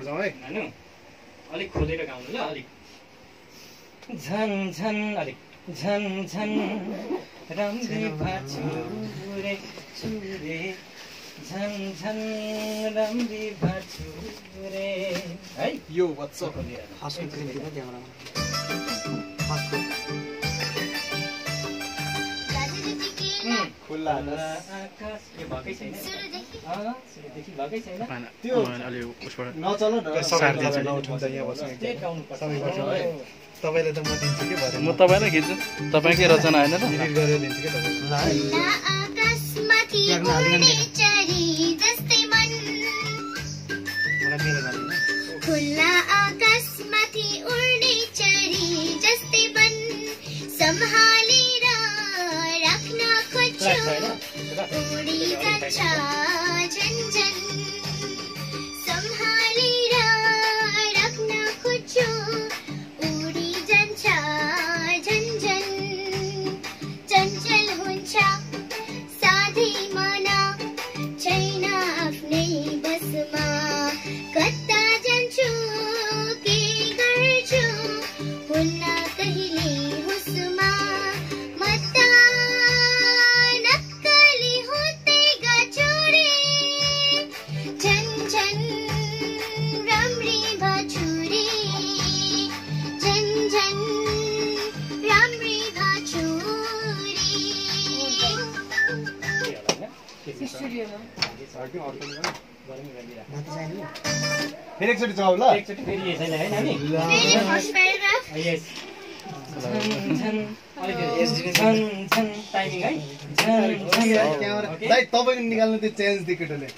जाउँ है। होइन। अलिक खोलेर गाउनु ल अलिक। झन झन अलिक। झन झन। राम्री भाचुरे चुरे झन झन राम्री भाचुरे है? यो वाट्सएप खोलिरहेको म तपाईँलाई खिच्छु तपाईँकै रचना होइन ชู้ว์ภู फेरि एकचोटि चाउ ल फेरि है तपाईँको निकाल्नु त्यो चेन्ज दिएको केटोले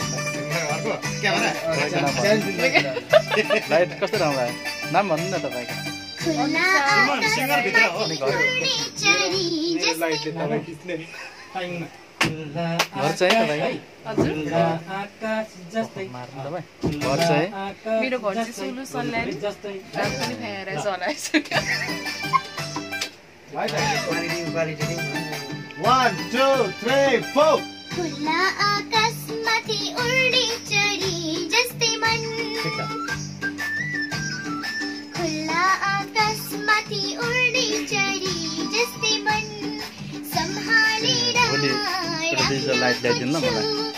लाइट कस्तो राम्रो आयो? नाम भन्नु न तपाईँको। सिङ्गरभित्र हो। लाइटले तपाईँ घर चाहिँ मेरो घर आकाशमाथि चरी जस्तै मन। खुला चरी 真是来来劲那么来。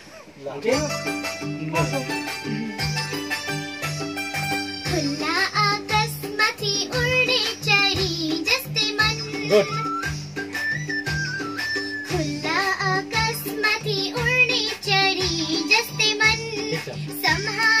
खुल्दा चरी उर्णेचरी मन खुल्ला अकस्मती उर्ने चरी जस्तै मन सम्हार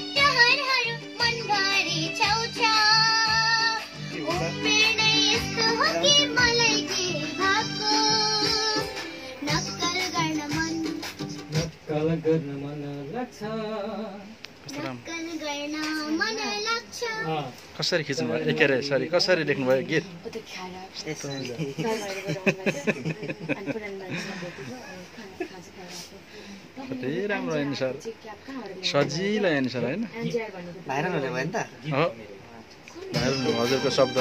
नक्कल गर्न मन। नक्कल गर्न मन लाग्छ। कसरी खिच्नु भयो के अरे सरी कसरी लेख्नुभयो गीत? कति राम्रो सजिलो होइन भाइरल हुने भयो नि त? हो भाइरल हजुरको शब्द।